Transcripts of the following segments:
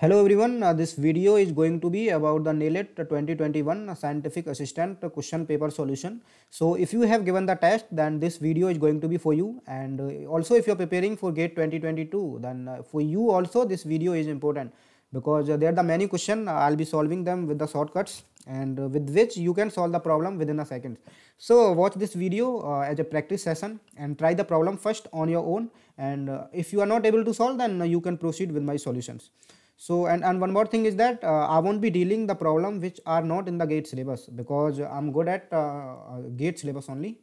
Hello everyone, uh, this video is going to be about the NIELIT 2021 Scientific Assistant question paper solution. So if you have given the test then this video is going to be for you and uh, also if you are preparing for GATE 2022 then uh, for you also this video is important because uh, there are the many questions I'll be solving them with the shortcuts and uh, with which you can solve the problem within a second. So watch this video uh, as a practice session and try the problem first on your own and uh, if you are not able to solve then you can proceed with my solutions so and, and one more thing is that uh, i won't be dealing the problem which are not in the gate syllabus because i'm good at uh, uh gate syllabus only.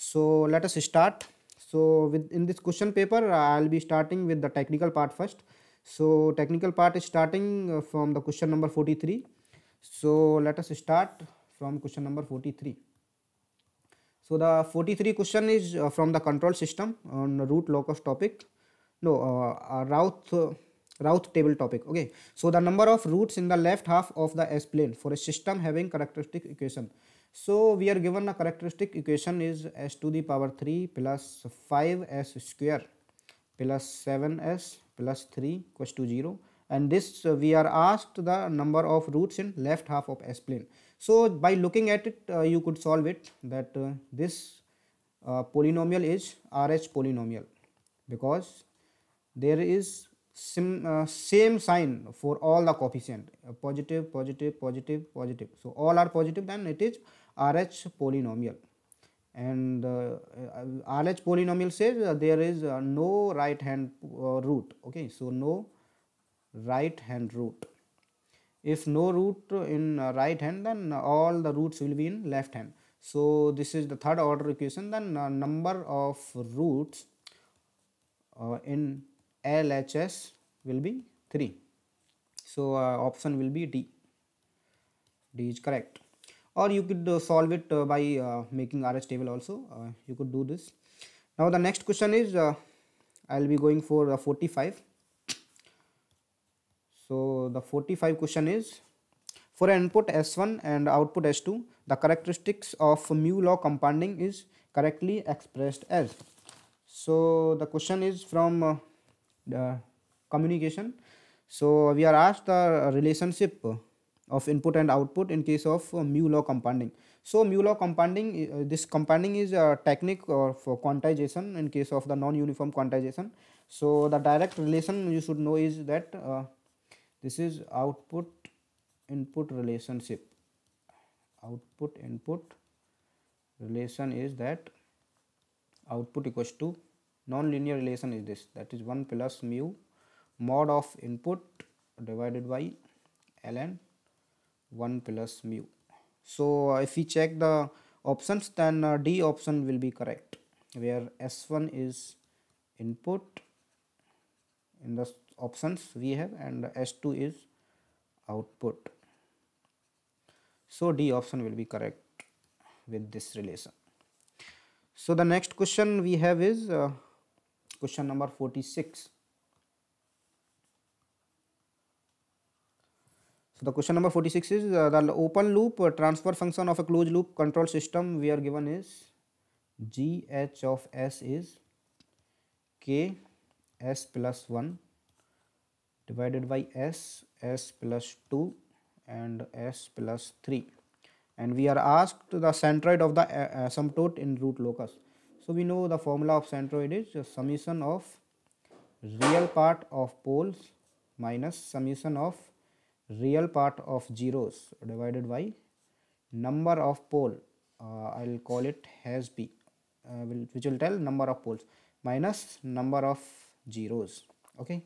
So let us start. So with in this question paper i'll be starting with the technical part first. So technical part is starting uh, from the question number 43 so let us start from question number 43 so the 43 question is uh, from the control system on root locus topic. No uh, Routh Routh table topic. Okay, so the number of roots in the left half of the S plane for a system having characteristic equation. So we are given a characteristic equation is s to the power 3 plus 5s square plus 7s plus 3 equals to 0 and this uh, we are asked the number of roots in left half of S plane. So by looking at it uh, you could solve it that uh, this uh, polynomial is RH polynomial because there is sim, uh, same sign for all the coefficient. Uh, positive positive positive positive. So all are positive then it is rh polynomial. And uh, rh polynomial says uh, there is uh, no right hand uh, root. Okay so no right hand root. If no root in right hand then all the roots will be in left hand. So this is the third order equation then number of roots in LHS will be 3. So uh, option will be D. D is correct. Or you could uh, solve it uh, by uh, making RH table also. Uh, you could do this. Now the next question is uh, I will be going for 45. So the 45 question is for input S1 and output S2 the characteristics of mu law compounding is correctly expressed as. So the question is from communication. So we are asked the relationship of input and output in case of uh, mu law compounding. So mu law compounding uh, this compounding is a technique for quantization in case of the non-uniform quantization. So the direct relation you should know is that uh, this is output input relationship. Output input relation is that output equals to non-linear relation is this that is 1 plus mu mod of input divided by ln 1 plus mu. So if we check the options then uh, D option will be correct where S1 is input in the options we have and S2 is output. So D option will be correct with this relation. So the next question we have is uh, question number 46. So the question number 46 is uh, the open loop uh, transfer function of a closed loop control system we are given is gh of s is k s plus 1 divided by s s plus 2 and s plus 3 and we are asked the centroid of the uh, asymptote in root locus. So we know the formula of centroid is summation of real part of poles minus summation of real part of zeros divided by number of pole. Uh, I will call it has b uh, which will tell number of poles minus number of zeros. Okay.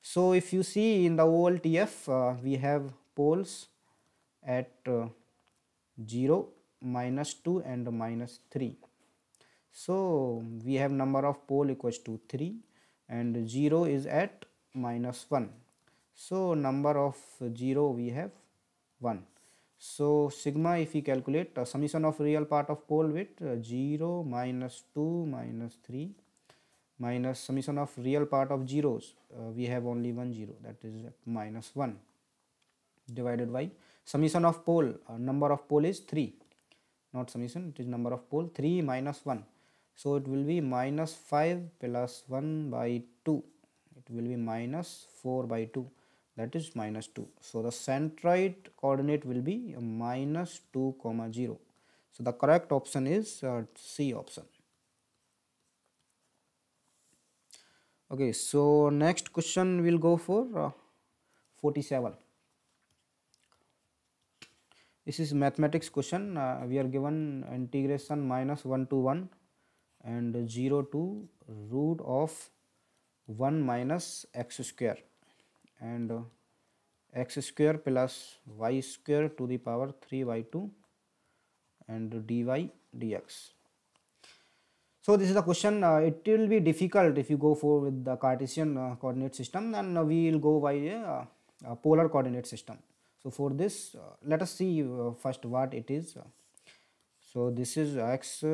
So if you see in the OLTF uh, we have poles at uh, 0 minus 2 and minus 3 so we have number of pole equals to 3 and 0 is at minus 1 so number of 0 we have 1 so sigma if we calculate uh, summation of real part of pole width uh, 0 minus 2 minus 3 minus summation of real part of zeros uh, we have only one zero that is minus 1 divided by summation of pole uh, number of pole is 3 not summation it is number of pole 3 minus 1 so it will be minus 5 plus 1 by 2 it will be minus 4 by 2 that is minus 2 so the centroid coordinate will be minus 2 comma 0 so the correct option is uh, c option. Okay so next question will go for uh, 47 this is mathematics question. Uh, we are given integration minus 1 to 1 and 0 to root of 1 minus x square. And uh, x square plus y square to the power 3 by 2 and dy dx. So this is the question. Uh, it will be difficult if you go for with the cartesian uh, coordinate system and uh, we will go by a, polar coordinate system. So for this uh, let us see uh, first what it is. So this is x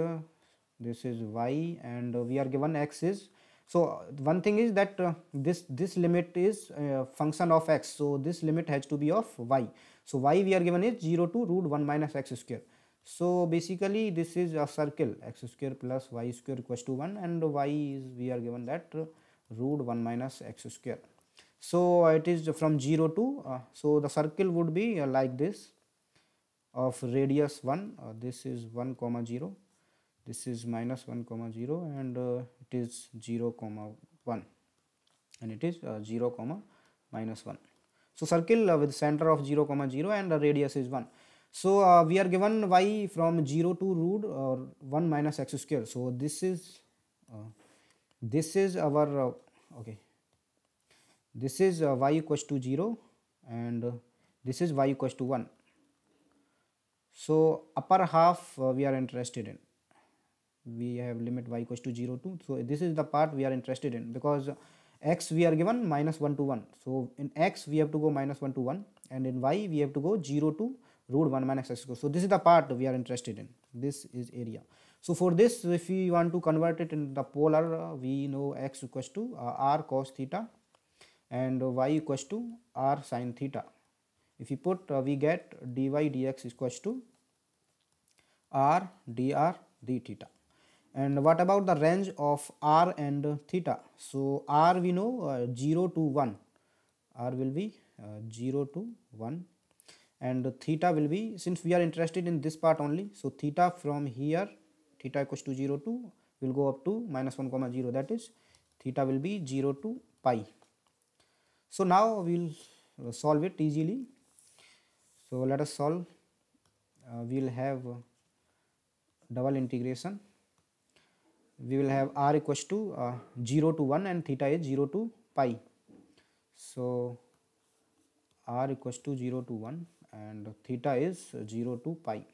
this is y and we are given x is so one thing is that uh, this this limit is a function of x. So this limit has to be of y. So y we are given is 0 to root 1 minus x square. So basically this is a circle x square plus y square equals to 1 and y is we are given that uh, root 1 minus x square. So it is from 0 to uh, so the circle would be uh, like this of radius 1 uh, this is 1 comma 0 this is minus 1 comma 0 and uh, it is 0 comma 1 and it is uh, 0 comma minus 1 so circle uh, with center of 0 comma 0 and the radius is 1 so uh, we are given y from 0 to root or 1 minus x square. So this is uh, this is our uh, okay. This is y equals to 0 and this is y equals to 1 so upper half we are interested in we have limit y equals to 0 to so this is the part we are interested in because x we are given minus 1 to 1 so in x we have to go minus 1 to 1 and in y we have to go 0 to root 1 minus x square. So this is the part we are interested in. This is area. So for this if we want to convert it in the polar uh, we know x equals to uh, r cos theta and y equals to r sin theta. If you put uh, we get dy dx equals to r dr d theta and what about the range of r and theta? So r we know uh, 0 to 1 r will be uh, 0 to 1 and theta will be since we are interested in this part only so theta from here theta equals to 0 to will go up to minus 1 comma 0 that is theta will be 0 to pi. So now we'll uh, solve it easily. So let us solve. Uh, we'll have double integration we will have r equals to uh, 0 to 1 and theta is 0 to pi. So r equals to 0 to 1 and theta is 0 to pi.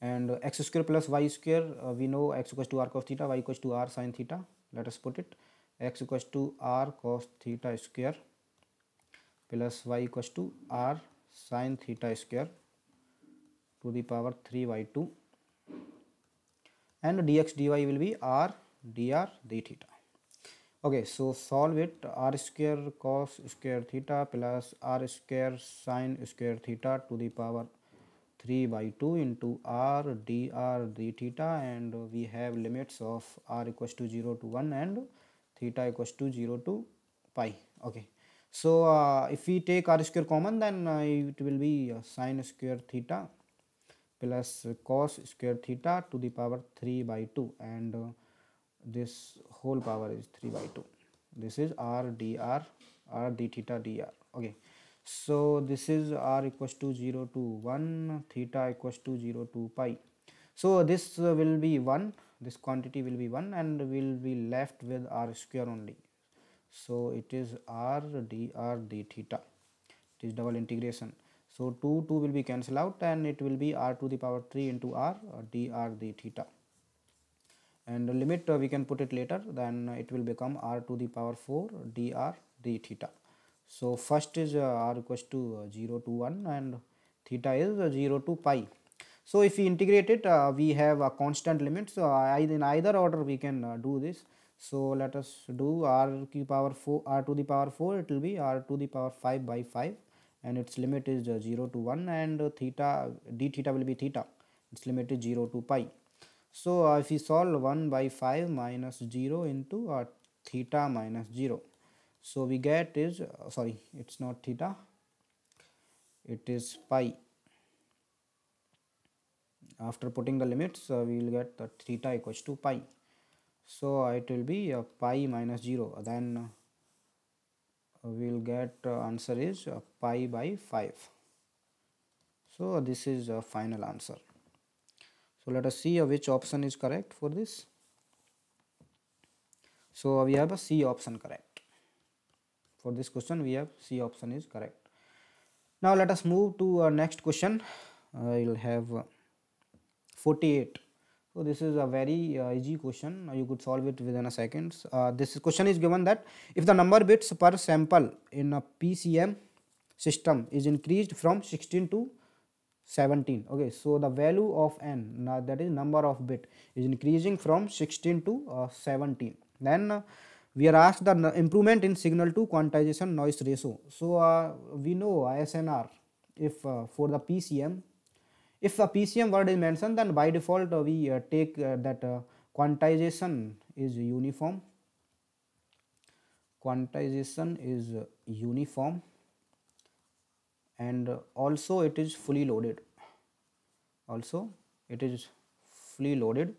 And x square plus y square uh, we know x equals to r cos theta y equals to r sin theta. Let us put it x equals to r cos theta square plus y equals to r sin theta square to the power 3 by 2 and dx dy will be r dr d theta. Okay so solve it r square cos square theta plus r square sine square theta to the power 3 by 2 into r dr d theta and we have limits of r equals to 0 to 1 and theta equals to 0 to pi. Okay so uh, if we take r square common then uh, it will be uh, sine square theta plus cos square theta to the power 3 by 2 and uh, this whole power is 3 by 2 this is r dr r d theta dr. Okay. So this is r equals to 0 to 1 theta equals to 0 to pi. So this uh, will be 1 this quantity will be 1 and will be left with r square only. So it is r dr d theta. It is double integration so 2, 2 will be cancelled out and it will be r to the power 3 into r uh, dr d theta. And the limit uh, we can put it later then it will become r to the power 4 dr d theta. So first is uh, r equals to uh, 0 to 1 and theta is uh, 0 to pi. So if we integrate it uh, we have a constant limit so in either order we can do this. So let us do r to the power 4 r to the power 4 it will be r to the power 5 by 5 and its limit is uh, 0 to 1 and theta d theta will be theta. Its limit is 0 to pi. So uh, if we solve 1 by 5 minus 0 into uh, theta minus 0 so we get is uh, sorry it's not theta. It is pi. After putting the limits uh, we will get the theta equals to pi. So it will be uh, pi minus 0 then uh, we will get uh, answer is uh, pi by 5 so this is a final answer. So let us see uh, which option is correct for this. So we have a c option correct. For this question we have c option is correct. Now let us move to our next question. I will have uh, 48 so this is a very uh, easy question. You could solve it within a seconds uh, this question is given that if the number bits per sample in a pcm system is increased from 16 to 17 okay so the value of n now that is number of bit is increasing from 16 to uh, 17 then uh, we are asked the improvement in signal to quantization noise ratio. So uh, we know isnr if uh, for the pcm if a pcm word is mentioned then by default uh, we uh, take uh, that quantization is uniform. Quantization is uniform. And also it is fully loaded. Also it is fully loaded.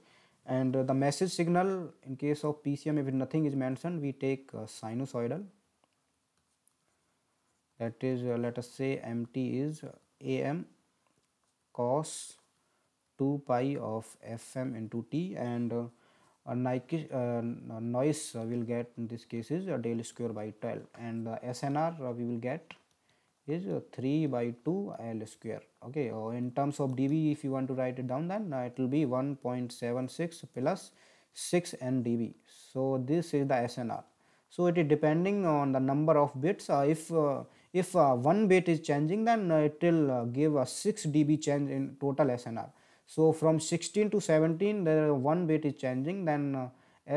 And the message signal in case of pcm if nothing is mentioned we take sinusoidal. That is let us say mt is am cos 2 pi of fm into t and uh, a Nike, uh, noise uh, will get in this case is a del square by 12 and the snr uh, we will get is uh, 3 by 2 l square. Okay or in terms of db if you want to write it down then uh, it will be 1.76 plus 6 n db. So this is the snr so it is depending on the number of bits. Uh, if uh, if uh, one bit is changing then uh, it will uh, give a 6 db change in total snr so from 16 to 17 there one bit is changing then uh,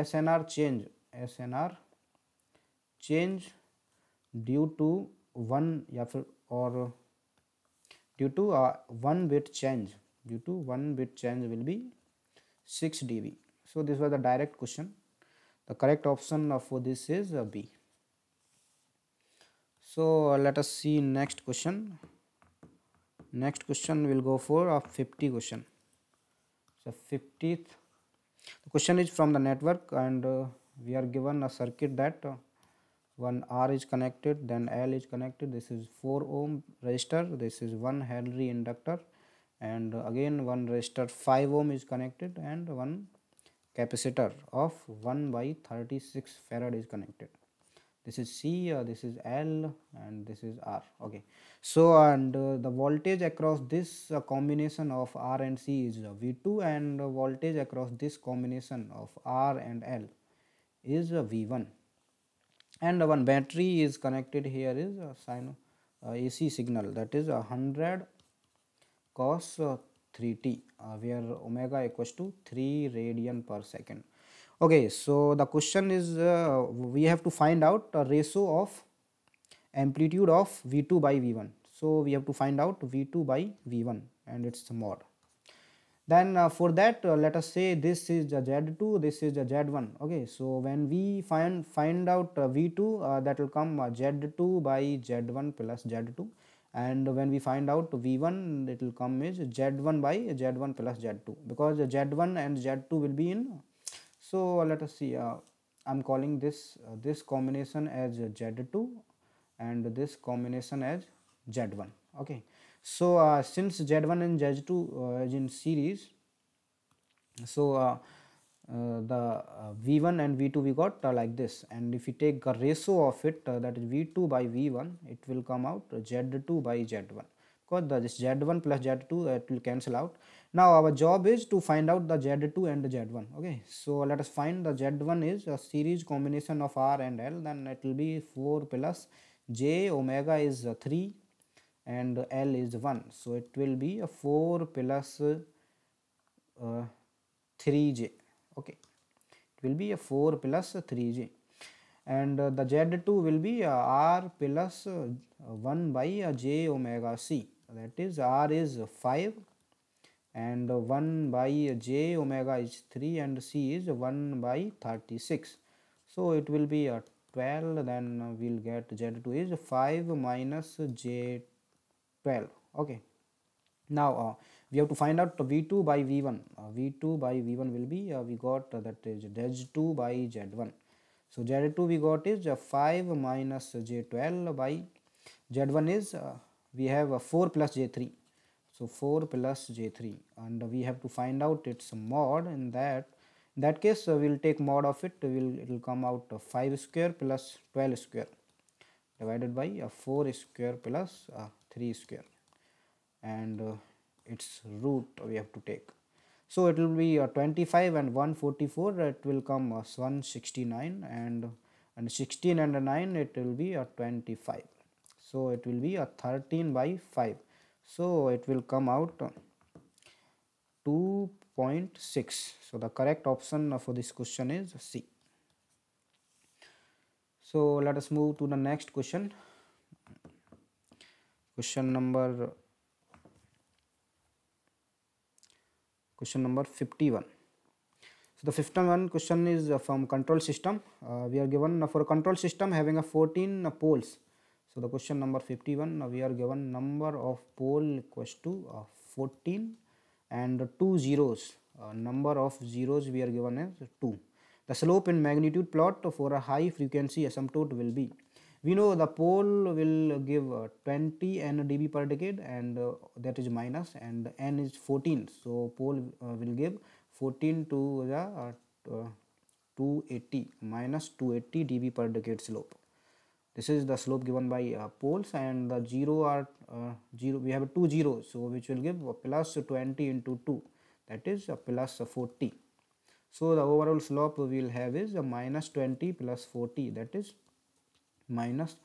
snr change snr change due to one या फिर or due to uh, one bit change due to one bit change will be 6 dB so this was the direct question the correct option uh, for this is uh, B so uh, let us see next question. Next question will go for a 50 question. So 50th the question is from the network and uh, we are given a circuit that uh, one R is connected then L is connected. This is 4 ohm resistor. This is 1 Henry inductor. And again one resistor 5 ohm is connected and one capacitor of 1 by 36 farad is connected this is C uh, this is L and this is R okay. So and uh, the voltage across this uh, combination of R and C is V2 and voltage across this combination of R and L is V1 and one battery is connected here is a sine uh, AC signal that is 100 cos uh, 3t uh, where omega equals to 3 radian per second okay so the question is uh, we have to find out a ratio of amplitude of v2 by v1 so we have to find out v2 by v1 and its mod. Then uh, for that uh, let us say this is the z2 this is the z1 okay so when we find find out uh, v2 uh, that will come uh, z2 by z1 plus z2 and when we find out v1 it will come is z1 by z1 plus z2 because z1 and z2 will be in so let us see uh, i'm calling this this combination as z2 and this combination as z1 okay? So uh, since z1 and z2 uh, in series so uh, uh, the uh, v1 and v2 we got uh, like this. And if you take a ratio of it uh, that is v2 by v1 it will come out z2 by z1 because the, this z1 plus z2 it will cancel out now our job is to find out the z2 and the z1 okay? So let us find the z1 is a series combination of r and l then it will be 4 plus j omega is 3 and L is 1 so it will be a 4 plus uh, 3j okay? It will be a 4 plus 3j and uh, the z2 will be uh, r plus uh, 1 by j omega c. That is r is 5 and 1 by j omega is 3 and c is 1 by 36 so it will be a 12 then we'll get z2 is 5 minus j12 okay. Now uh, we have to find out v2 by v1 uh, v2 by v1 will be uh, we got that is z2 by z1 so z2 we got is uh, 5 minus j12 by z1 is uh, we have uh, 4 plus j3 so 4 plus j3 and we have to find out its mod in that. In that case uh, we'll take mod of it. Will it will come out uh, 5 square plus 12 square divided by uh, 4 square plus uh, 3 square. And uh, its root we have to take. So it will be uh, 25 and 144 it will come as 169 and and 16 and 9 it will be a 25 so it will be a 13 by 5 so it will come out uh, 2.6 so the correct option for this question is c. So let us move to the next question. Question number question number 51 so the 51 question is from control system. Uh, we are given for control system having a 14 uh, poles so the question number 51 now we are given number of pole equals to uh, 14 and two zeros. Uh, number of zeros we are given as 2 the slope in magnitude plot for a high frequency asymptote will be we know the pole will give uh, 20 n dB per decade and uh, that is minus and n is 14 so pole uh, will give 14 to the uh, uh, 280 minus 280 dB per decade slope this is the slope given by uh, poles and the zero are uh, zero we have two zeros so which will give plus 20 into 2 that is plus 40 so the overall slope we will have is minus 20 plus 40 that is minus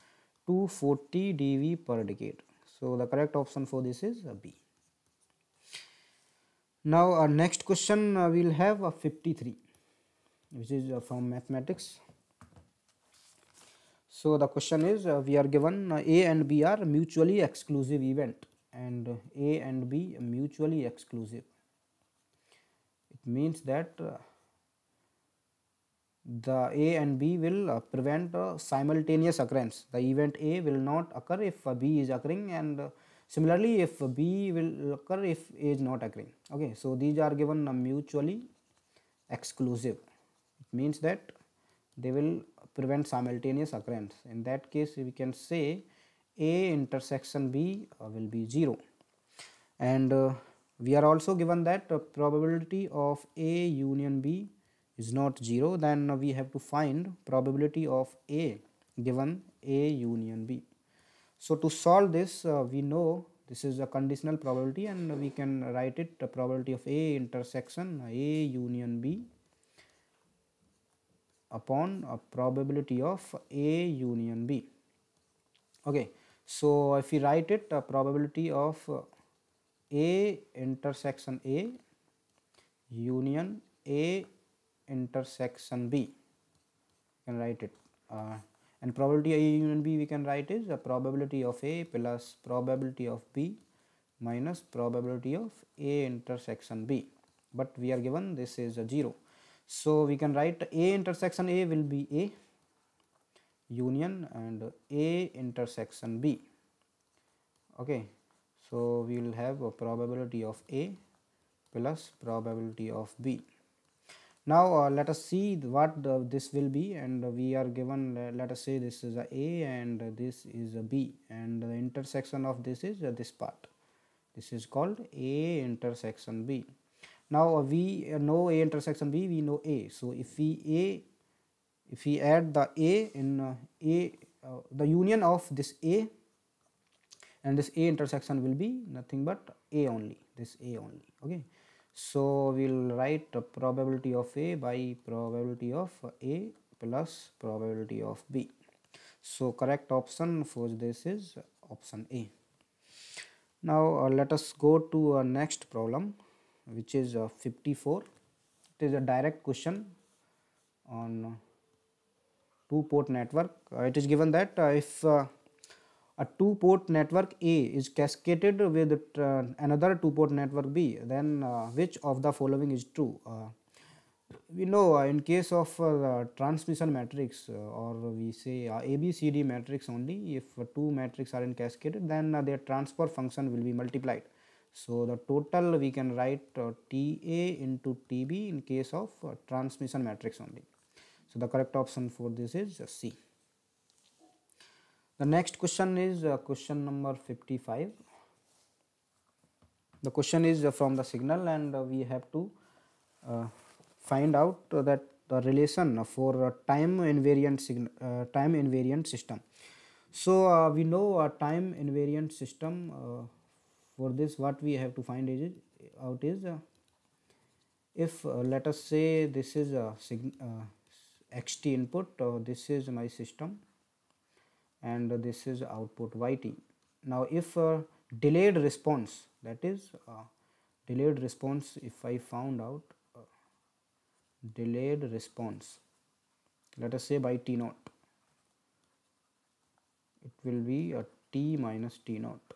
240 dV per decade. So the correct option for this is B. Now our next question uh, we will have a 53 which is uh, from mathematics. So the question is uh, we are given uh, A and B are mutually exclusive event and uh, A and B mutually exclusive. It means that uh, the A and B will uh, prevent simultaneous occurrence. The event A will not occur if B is occurring and similarly if B will occur if A is not occurring. Okay, so these are given mutually exclusive. It means that they will prevent simultaneous occurrence. In that case, we can say A intersection B uh, will be 0 and uh, we are also given that uh, probability of A union B is not 0 then we have to find probability of A given A union B. So to solve this uh, we know this is a conditional probability and we can write it the probability of A intersection A union B upon a probability of A union B. Okay, so if we write it a probability of A intersection A union A intersection B. You can write it. Uh, and probability A union B we can write is a probability of A plus probability of B minus probability of A intersection B. But we are given this is a 0. So we can write A intersection A will be A union and A intersection B. Okay. So we will have a probability of A plus probability of B now uh, let us see what the, this will be and we are given uh, let us say this is a a and this is a b and the intersection of this is uh, this part this is called a intersection b now uh, we know a intersection b we know a so if we a if we add the a in uh, a uh, the union of this a and this a intersection will be nothing but a only this a only okay so we will write probability of A by probability of A plus probability of B. So correct option for this is option A. Now uh, let us go to our next problem which is uh, 54. It is a direct question on two port network. Uh, it is given that uh, if a two port network A is cascaded with uh, another two port network B then uh, which of the following is true uh, we know in case of transmission matrix or we say ABCD matrix only if two matrices are in cascade then their transfer function will be multiplied. So the total we can write uh, TA into TB in case of uh, transmission matrix only. So the correct option for this is uh, C. The next question is uh, question number 55. The question is uh, from the signal and uh, we have to find out that the relation for time invariant signal, time invariant system. So we know a time invariant system. For this, what we have to find is out is uh, if uh, let us say this is a uh, xt input, uh, this is my system, and this is output yt. Now, if delayed response, that is uh, delayed response, if I found out delayed response let us say by t naught it will be a t minus t naught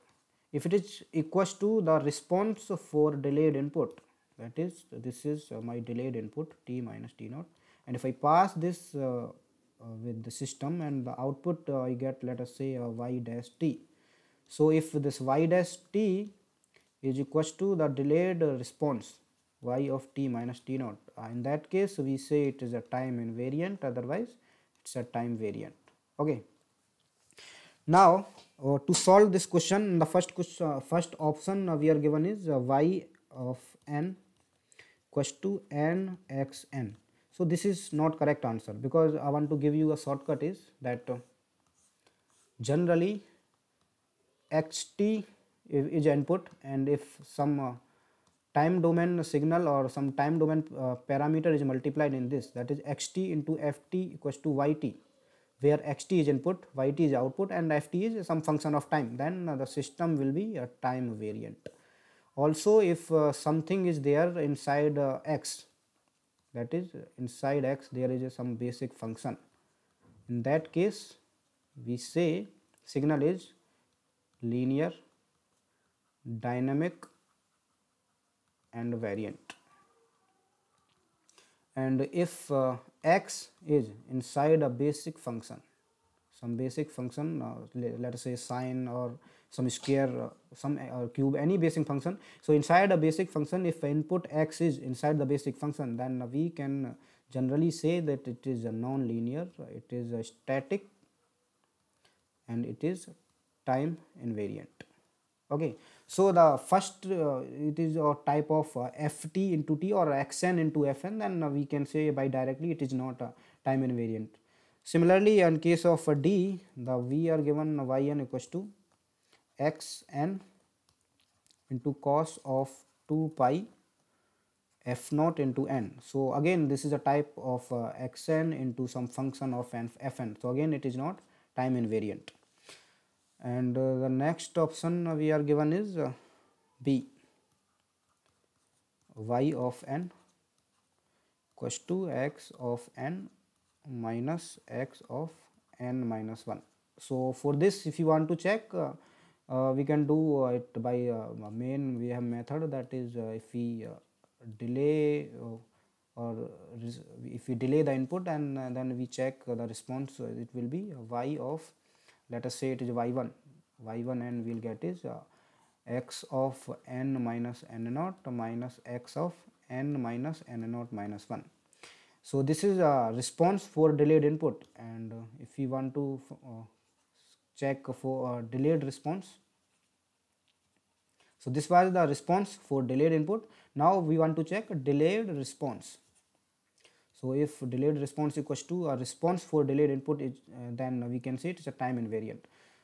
if it is equals to the response for delayed input that is this is uh, my delayed input t minus t naught and if I pass this uh, uh, with the system and the output uh, I get let us say y dash t so if this y dash t is equals to the delayed response y of t minus t naught. In that case, we say it is a time invariant, otherwise it's a time variant. Okay. Now, uh, to solve this question, the first question, uh, first option uh, we are given is uh, y of n equals to n x n. So this is not correct answer because I want to give you a shortcut is that uh, generally xt is, is input and if some time domain signal or some time domain parameter is multiplied in this that is xt into ft equals to yt where xt is input yt is output and ft is some function of time. Then uh, the system will be a time variant. Also if uh, something is there inside uh, x that is inside x there is some basic function. In that case we say signal is linear dynamic and variant. And if uh, x is inside a basic function. Some basic function uh, let us say sine or some square uh, some uh, cube any basic function. So inside a basic function if input x is inside the basic function then we can generally say that it is a non-linear it is a static and it is time invariant okay. So the first uh, it is a type of uh, ft into t or xn into fn then uh, we can say by directly it is not a time invariant. Similarly in case of d the we are given yn equals to xn into cos of 2 pi f naught into n. So again this is a type of uh, xn into some function of fn so again it is not time invariant and uh, the next option we are given is uh, B. Y of n equals to x of n minus x of n minus 1 so for this if you want to check uh, uh, we can do uh, it by uh, main we have method that is if we delay or if we delay the input and then we check the response it will be y of let us say it is y1 y1 and we'll get is uh, x of n minus n naught minus x of n minus n naught minus 1 so this is a response for delayed input. And uh, if we want to uh, check for delayed response. So this was the response for delayed input. Now we want to check delayed response so if delayed response equals to a response for delayed input is, uh, then we can say it is a time invariant.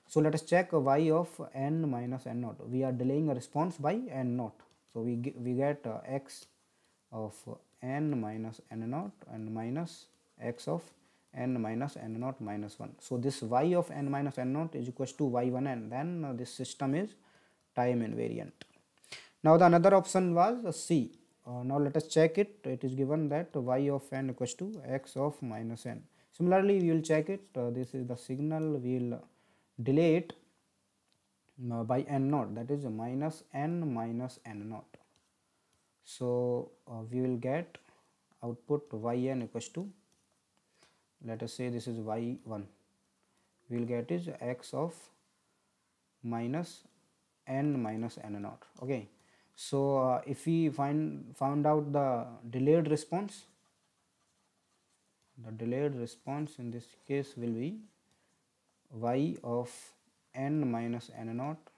So let us check y of n minus n naught. We are delaying a response by n naught. So we get, we get uh, x of n minus n naught and minus x of n minus n naught minus 1. So this y of n minus n naught is equals to y1n then uh, this system is time invariant. Now the another option was C uh, now let us check it. It is given that y of n equals to x of minus n. Similarly we will check it. Uh, this is the signal. We will delay it uh, by n naught. That is minus n minus n naught. So uh, we will get output yn equals to let us say this is y1 we will get is x of minus n minus n naught. Okay so uh, if we find found out the delayed response the delayed response in this case will be y of n minus n naught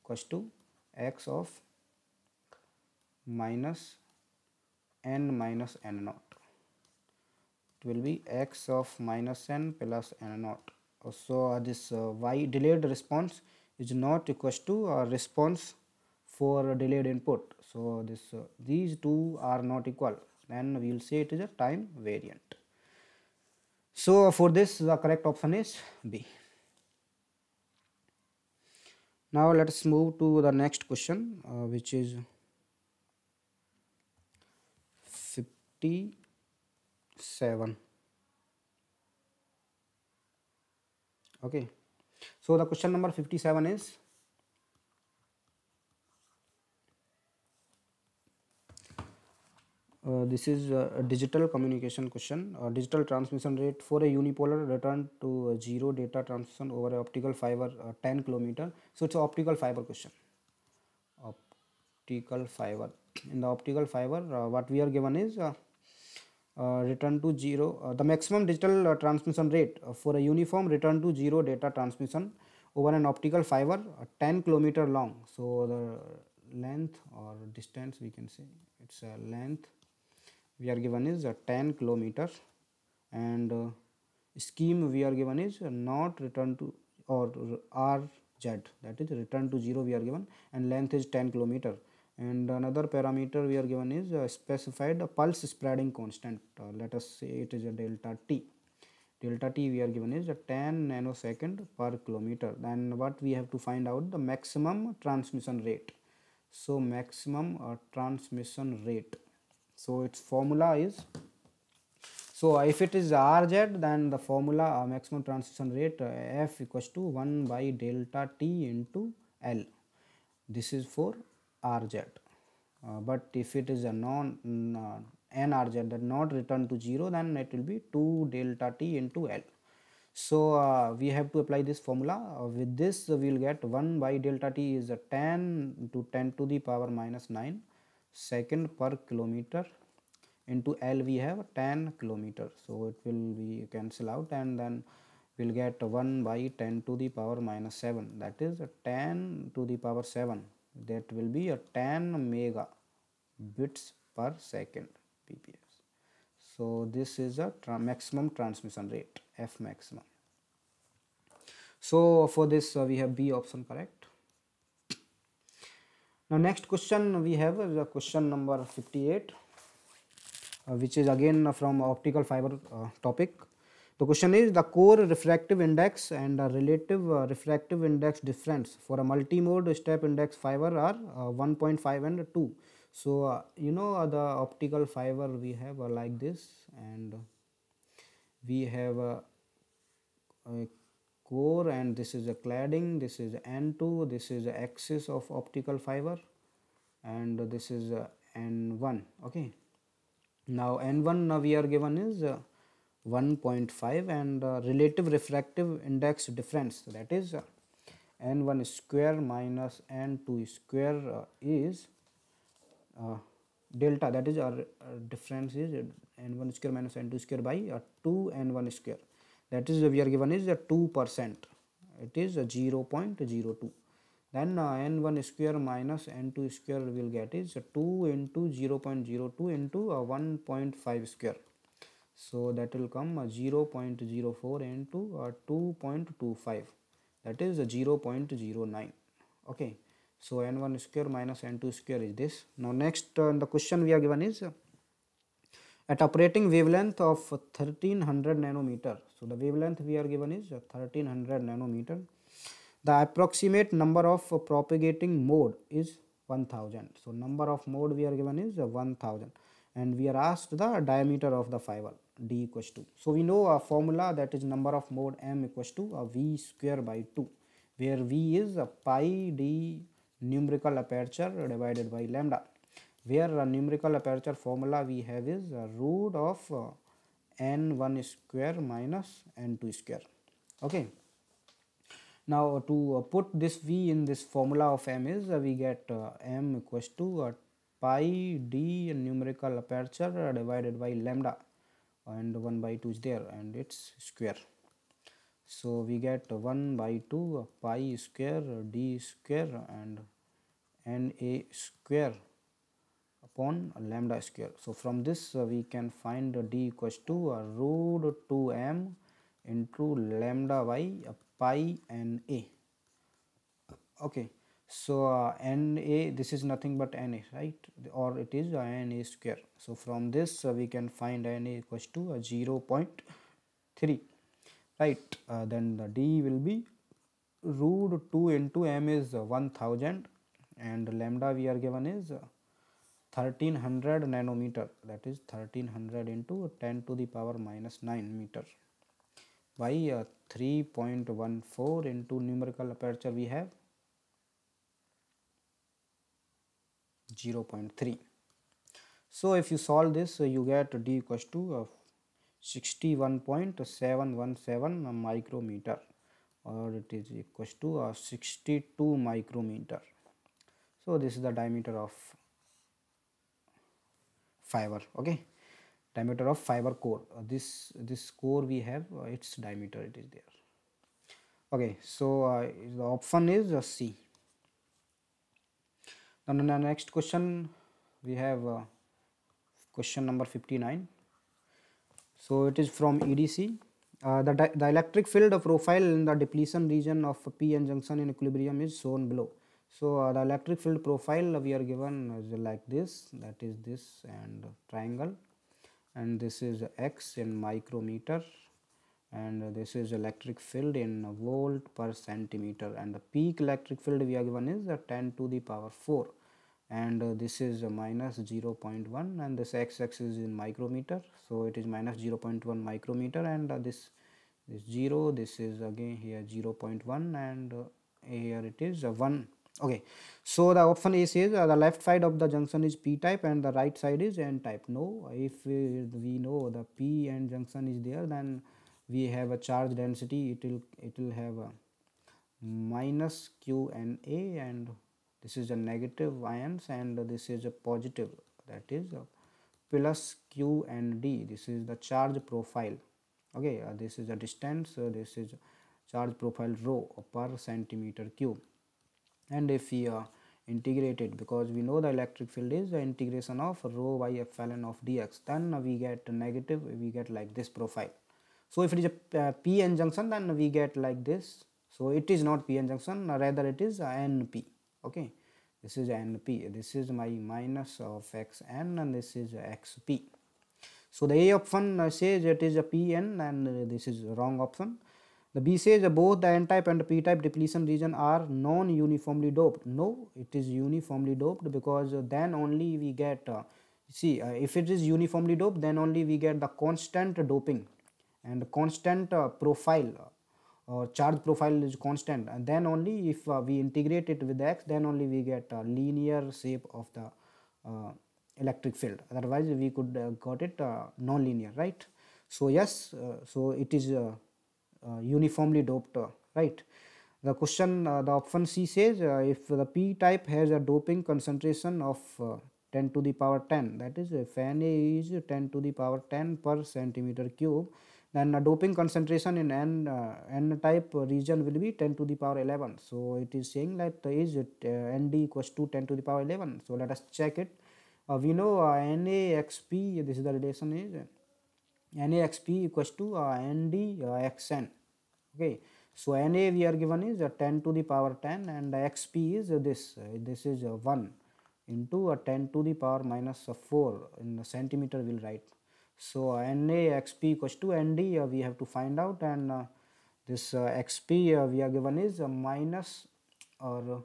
equals to x of minus n minus n naught. It will be x of minus n plus n naught. So uh, this uh, y delayed response is not equals to a response for delayed input. So this uh, these two are not equal. Then we will say it is a time variant. So for this the correct option is b. Now let us move to the next question uh, which is 57 okay. So the question number 57 is Uh, this is a digital communication question. A digital transmission rate for a unipolar return to zero data transmission over optical fiber uh, 10 kilometer. So it's an optical fiber question. Optical fiber. In the optical fiber, uh, what we are given is uh, uh, return to zero. the maximum digital transmission rate for a uniform return to zero data transmission over an optical fiber 10 kilometer long. So the length or distance we can say it's a length we are given is 10 kilometer and uh, scheme we are given is not return to or rz that is return to 0 we are given and length is 10 kilometer. And another parameter we are given is uh, specified pulse spreading constant. Uh, let us say it is a delta t. Delta t we are given is a 10 nanosecond per kilometer. Then what we have to find out the maximum transmission rate. So maximum uh, transmission rate so its formula is so if it is rz then the formula uh, maximum transition rate uh, f equals to 1 by delta t into l. This is for rz uh, but if it is a non uh, nrz that not return to 0 then it will be 2 delta t into l. So uh, we have to apply this formula. Uh, with this we will get 1 by delta t is a 10 to 10 to the power minus 9 second per kilometer into L we have 10 kilometer. So it will be cancel out and then we'll get 1 by 10 to the power minus 7 that is 10 to the power 7 that will be a 10 mega bits per second pps so this is a tra maximum transmission rate f maximum. So for this uh, we have b option correct now next question we have is a question number 58 uh, which is again from optical fiber uh, topic. The question is the core refractive index and the relative uh, refractive index difference for a multimode step index fiber are 1.5 and 2 so you know the optical fiber we have like this and we have core and this is a cladding this is n2 this is the axis of optical fiber and this is n1 okay? Now n1 now we are given is uh, 1.5 and uh, relative refractive index difference that is uh, n1 square minus n2 square uh, is uh, delta that is our difference is n1 square minus n2 square by 2 n1 square that is we are given is a 2 percent. It is 0 0.02 then uh, n1 square minus n2 square will get is 2 into 0 0.02 into uh, 1.5 square. So that will come uh, 0 0.04 into uh, 2.25 that is uh, 0 0.09 okay. So n1 square minus n2 square is this. Now next uh, the question we are given is uh, at operating wavelength of 1300 nanometer so the wavelength we are given is 1300 nanometer. The approximate number of propagating mode is 1000 so number of mode we are given is 1000 and we are asked the diameter of the fiber d equals to so we know a formula that is number of mode m equals to a v square by 2 where v is a pi d numerical aperture divided by lambda where a numerical aperture formula we have is root of uh, n1 square minus n2 square. Okay. Now to uh, put this v in this formula of m is uh, we get uh, m equals to pi d numerical aperture divided by lambda and 1 by 2 is there and it's square. So we get 1 by 2 pi square d square and na square upon lambda square. So from this uh, we can find d equals to uh, root 2m into lambda by uh, pi na okay. So uh, na this is nothing but na right? Or it is uh, na square. So from this uh, we can find na equals to uh, 0 0.3 right. Uh, then the d will be root 2 into m is uh, 1000 and lambda we are given is uh, 1300 nanometer that is 1300 into 10 to the power minus 9 meter. By uh, 3.14 into numerical aperture we have? 0.3 so if you solve this uh, you get d equals to uh, 61.717 micrometer or it is equals to uh, 62 micrometer. So this is the diameter of fiber okay? Diameter of fiber core. Uh, this this core we have uh, its diameter it is there. Okay so uh, the option is uh, c. Now the next question we have uh, question number 59 so it is from edc uh, the, di dielectric field profile in the depletion region of p-n junction in equilibrium is shown below so uh, the electric field profile we are given as like this that is this and triangle and this is x in micrometer and this is electric field in volt per centimeter and the peak electric field we are given is 10 to the power 4 and uh, this is minus 0.1 and this x-axis is in micrometer so it is minus 0.1 micrometer and uh, this is 0 this is again here 0.1 and uh, here it is 1 okay. So the option a says uh, the left side of the junction is p type and the right side is n type. No if we, know the p and junction is there then we have a charge density. It will it will have a minus q and a and this is a negative ions and this is a positive. That is a plus q and d. This is the charge profile. Okay. Uh, this is a distance. Uh, this is charge profile rho per centimeter cube and if we uh, integrate it because we know the electric field is the integration of rho by epsilon of dx then we get negative we get like this profile. So if it is a uh, p-n junction then we get like this. So it is not p-n junction rather it is np okay? This is np this is my minus of xn and this is xp so the a option says it is a pn and this is wrong option the B says both the n-type and p-type depletion region are non-uniformly doped. No, it is uniformly doped because then only we get, uh, see uh, if it is uniformly doped then only we get the constant doping and constant uh, profile uh, or charge profile is constant. And then only if uh, we integrate it with x then only we get a linear shape of the uh, electric field. Otherwise we could got it non-linear right? So yes so it is uh, uniformly doped uh, right? The question uh, the option c says if the p type has a doping concentration of 10 to the power 10 that is if na is 10 to the power 10 per centimeter cube then the doping concentration in n uh, n type region will be 10 to the power 11 so it is saying that is it uh, nd equals to 10 to the power 11 so let us check it. Uh, we know NA X p. this is the relation is naxp equals to uh, nd uh, xn okay. So na we are given is uh, 10 to the power 10 and xp is uh, this this is uh, 1 into uh, 10 to the power minus uh, 4 in centimeter we will write. So na xp equals to nd we have to find out and this xp we are given is minus or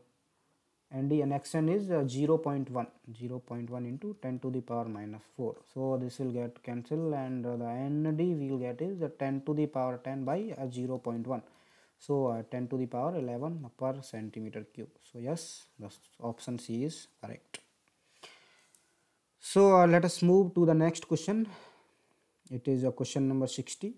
nd and xn is uh, 0 0.1 0 0.1 into 10 to the power minus 4 so this will get cancelled and uh, the nd we will get is uh, 10 to the power 10 by uh, 0 0.1 so uh, 10 to the power 11 per centimeter cube. So yes the option c is correct. So uh, let us move to the next question. It is a question number 60.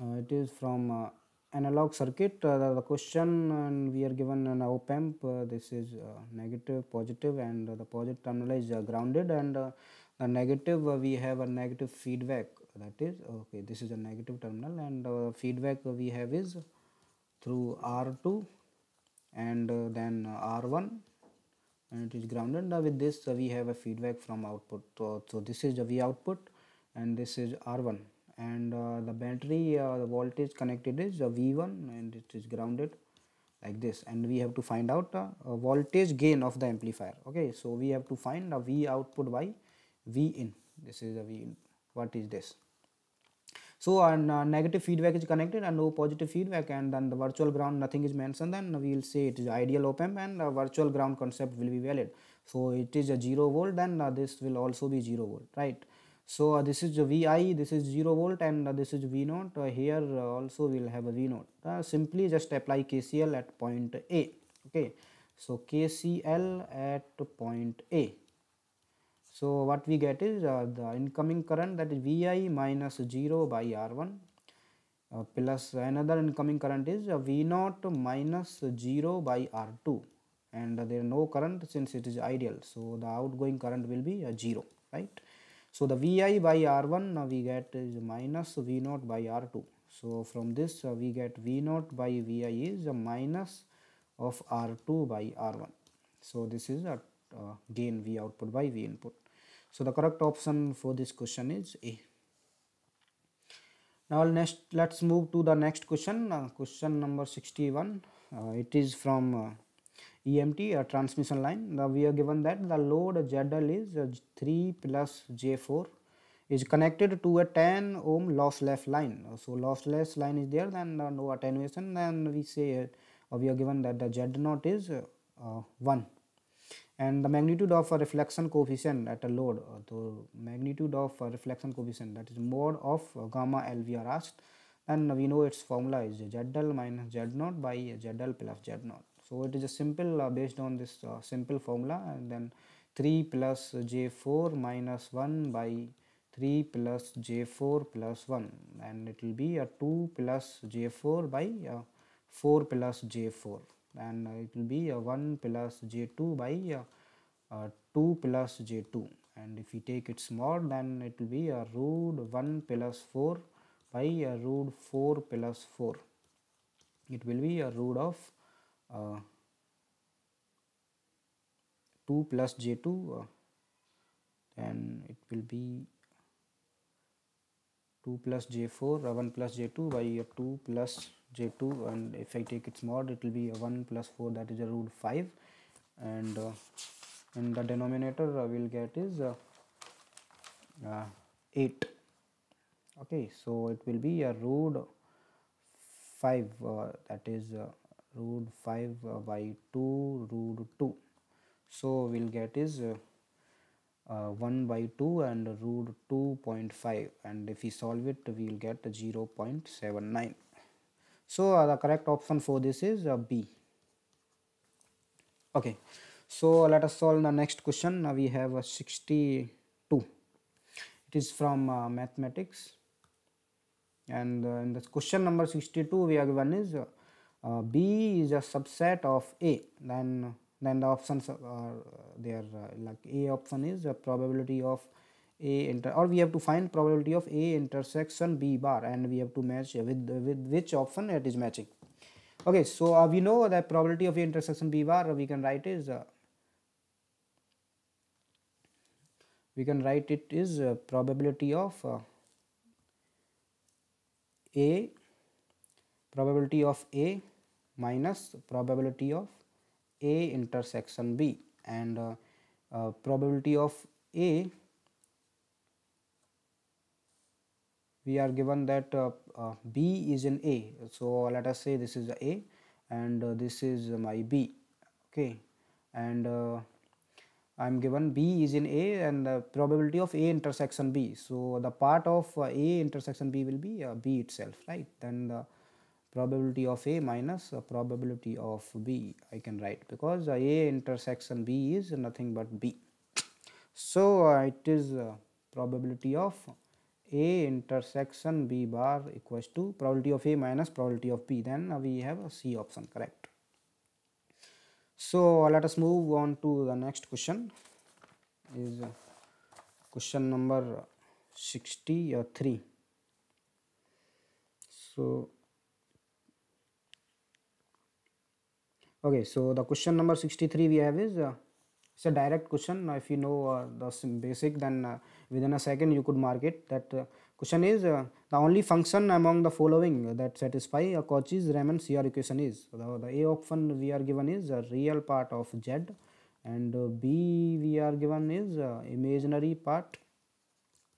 Uh, it is from analog circuit. Uh, the, the, question and we are given an op amp. Uh, this is uh, negative, positive, and the positive terminal is grounded, and the negative we have a negative feedback. That is okay. This is a negative terminal, and feedback we have is through R2 and then R1 and it is grounded now with this uh, we have a feedback from output so, so this is the v output and this is r1 and uh, the battery uh, the voltage connected is v1 and it is grounded like this. And we have to find out uh, a voltage gain of the amplifier. Okay so we have to find a v output by v in this is a v in what is this? So our uh, negative feedback is connected and no positive feedback. And then the virtual ground nothing is mentioned. Then we will say it is ideal op amp and uh, virtual ground concept will be valid. So it is a 0 volt then uh, this will also be 0 volt right so uh, this is vi this is 0 volt and uh, this is v naught. Uh, here also we will have a v naught. Simply just apply kcl at point a okay? So kcl at point a. So what we get is uh, the incoming current that is Vi minus 0 by R1 uh, plus another incoming current is uh, V0 minus 0 by R2 and uh, there no current since it is ideal. So the outgoing current will be uh, 0 right. So the Vi by R1 uh, we get is minus V0 by R2. So from this uh, we get V0 by Vi is a minus of R2 by R1. So this is a uh, gain V output by V input. So the correct option for this question is A. Now next let's move to the next question, uh, question number 61. Uh, it is from uh, EMT, a transmission line. Now we are given that the load ZL is uh, 3 plus J4 is connected to a 10 ohm lossless line. So lossless line is there, then uh, no attenuation. Then we say uh, we are given that the Z naught is 1 and the magnitude of a reflection coefficient at a load uh, the magnitude of reflection coefficient that is mode of uh, gamma L we are asked and we know its formula is ZL minus Z naught by ZL plus Z naught so it is a simple uh, based on this uh, simple formula and then 3 plus J4 minus 1 by 3 plus J4 plus 1 and it will be a 2 plus J4 by uh, 4 plus J4 and it will be a 1 plus j2 by uh, 2 plus j2 and if we take its mod then it will be a root 1 plus 4 by a root 4 plus 4 it will be a root of uh, 2 plus j2 uh, then it will be 2 plus j4 uh, 1 plus j2 by a 2 plus j2 and if I take its mod it will be 1 plus 4 that is a root 5 and uh, in the denominator uh, we'll get is uh, uh 8 okay so it will be a root 5 uh, that is uh, root 5 by 2 root 2 so we'll get is 1 by 2 and root 2.5 and if we solve it we'll get 0 0.79 so uh, the correct option for this is uh, B. Okay, so let us solve the next question. Now we have a 62. It is from uh, mathematics, and uh, in the question number 62 we are given is uh, B is a subset of A. Then then the options are there. like A option is the probability of a inter or we have to find probability of a intersection b bar and we have to match with with which option it is matching okay so uh, we know that probability of a intersection b bar we can write is uh, we can write it is uh, probability of uh, a probability of a minus probability of a intersection b and uh, uh, probability of a we are given that uh, uh, B is in A. So let us say this is A and uh, this is my B. Okay, and uh, I'm given B is in A and the probability of A intersection B. So the part of A intersection B will be B itself, right? Then the probability of a minus probability of b. I can write because a intersection b is nothing but b. So uh, it is probability of a intersection b bar equals to probability of a minus probability of b. Then uh, we have a c option correct? So let us move on to the next question. Is uh, question number 63 so okay so the question number 63 we have is uh, it's a direct question. If you know uh, the basic then uh, within a second you could mark it that uh, question is uh, the only function among the following that satisfy a Cauchy's Riemann CR equation is. The, the A option we are given is a real part of Z and uh, B we are given is uh, imaginary part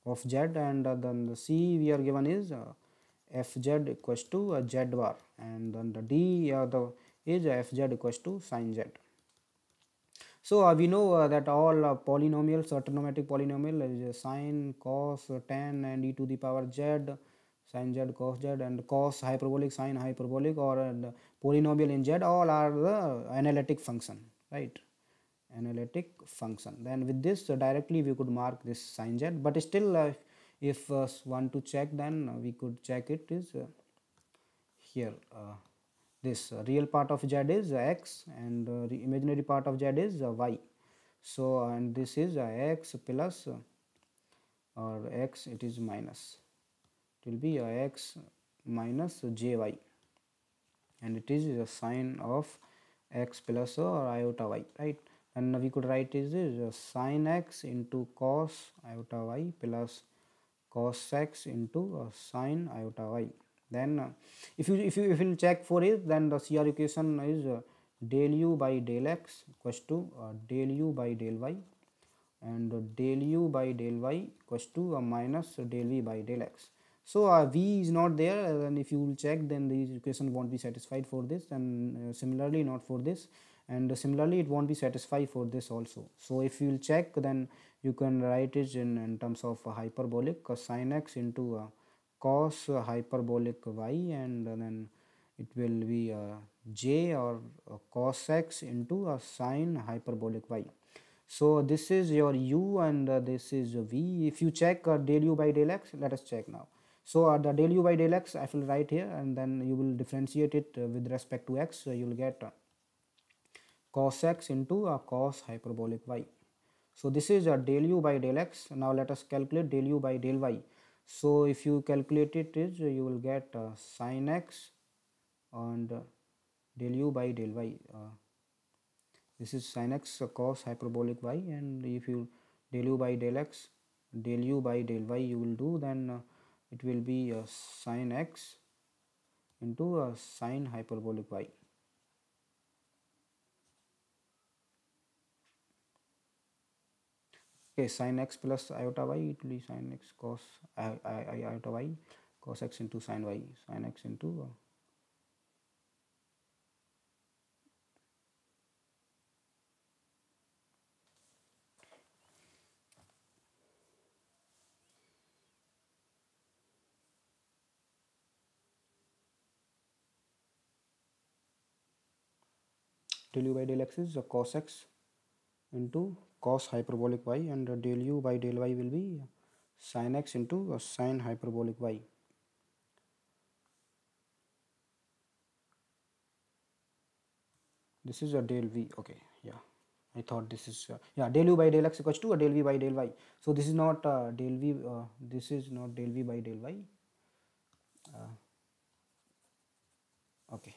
of Z and then the C we are given is fz equals to z bar. And then the d uh, the is fz equals to sine z. So uh, we know uh, that all uh, polynomials trigonometric polynomial is sine cos tan and e to the power z sine z cos z and cos hyperbolic sine hyperbolic or polynomial in z all are the analytic function right? Analytic function. Then with this directly we could mark this sine z but still if uh, want to check then uh, we could check it is uh, here uh, this uh, real part of z is uh, x and uh, the imaginary part of z is uh, y. So uh, and this is x plus or x it is minus. It will be x minus jy and it is a sine of x plus or iota y right? And we could write is, is sine x into cos iota y plus cos x into uh, sine iota y then uh, if you if you if you check for it then the CR equation is uh, del u by del x equals to uh, del u by del y and del u by del y equals to uh, minus del v by del x. So uh, v is not there. And if you will check then the equation won't be satisfied for this and uh, similarly not for this. And similarly it won't be satisfied for this also. So if you will check then you can write it in, in terms of hyperbolic sine x into uh, cos hyperbolic y and then it will be uh, j or uh, cos x into a sine hyperbolic y. So this is your u and uh, this is v. If you check uh, del u by del x let us check now. So uh, the del u by del x i will write here and then you will differentiate it uh, with respect to x. So you will get cos x into a cos hyperbolic y. So this is a del u by del x. Now let us calculate del u by del y. So if you calculate it is you will get uh, sin x and uh, del u by del y. Uh, this is sin x cos hyperbolic y and if you del u by del x del u by del y you will do then uh, it will be uh, sin x into sine hyperbolic y. okay sin x plus iota y it will be sin x cos I, I, I, iota y cos x into sin y sin x into uh, del u by del x is cos x into cos hyperbolic y and del u by del y will be sin x into sine hyperbolic y. This is a del v. Okay, yeah. I thought this is uh, yeah del u by del x equals to a del v by del y. So this is not uh, del v. Uh, this is not del v by del y. Uh, okay.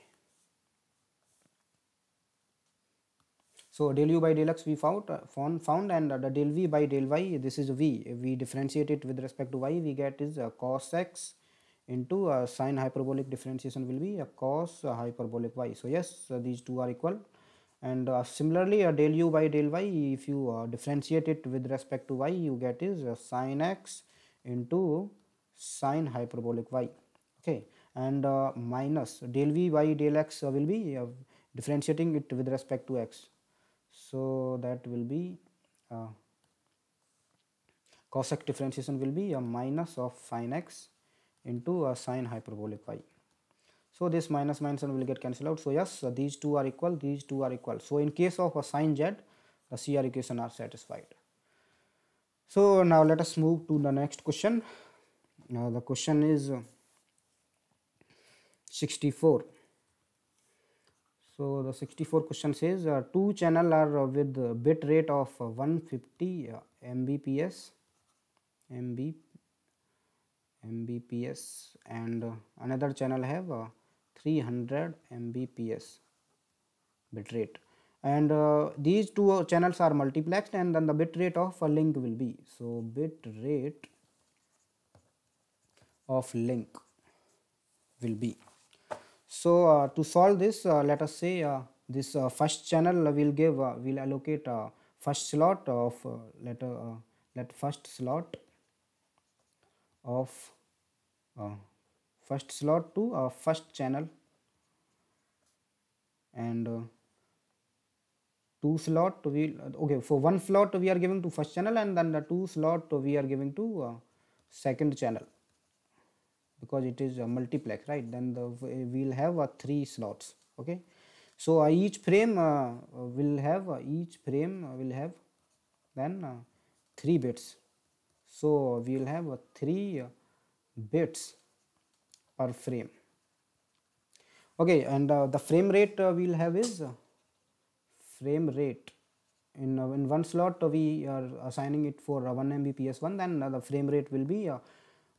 So del u by del x we found, uh, found, found and uh, the del v by del y this is v. If we differentiate it with respect to y we get is uh, cos x into uh, sine hyperbolic differentiation will be a cos uh, hyperbolic y. So yes uh, these two are equal and similarly del u by del y if you differentiate it with respect to y you get is sine x into sine hyperbolic y okay and minus del v by del x will be differentiating it with respect to x so that will be uh, cos x differentiation will be a minus of sine x into a sine hyperbolic y. So this minus minus will get cancelled out. So yes these two are equal these two are equal. So in case of a sine z the CR equation are satisfied. So now let us move to the next question. Now the question is uh, 64 so the 64 question says uh, two channel are uh, with bit rate of uh, 150 uh, mbps mb mbps and uh, another channel have uh, 300 mbps bit rate. And these two channels are multiplexed and then the bit rate of a link will be. So bit rate of link will be so uh, to solve this uh, let us say uh, this first channel will give will allocate first slot of let let first slot of first slot to uh, first channel and uh, two slot will okay for one slot we are giving to first channel and then the two slot we are giving to uh, second channel because it is a multiplex right? Then the we'll have uh, three slots okay? So uh, each frame uh, will have uh, each frame will have then uh, three bits. So we will have uh, three uh, bits per frame. Okay and uh, the frame rate uh, we'll have is uh, frame rate. In uh, in one slot uh, we are assigning it for uh, 1 mbps one then uh, the frame rate will be uh,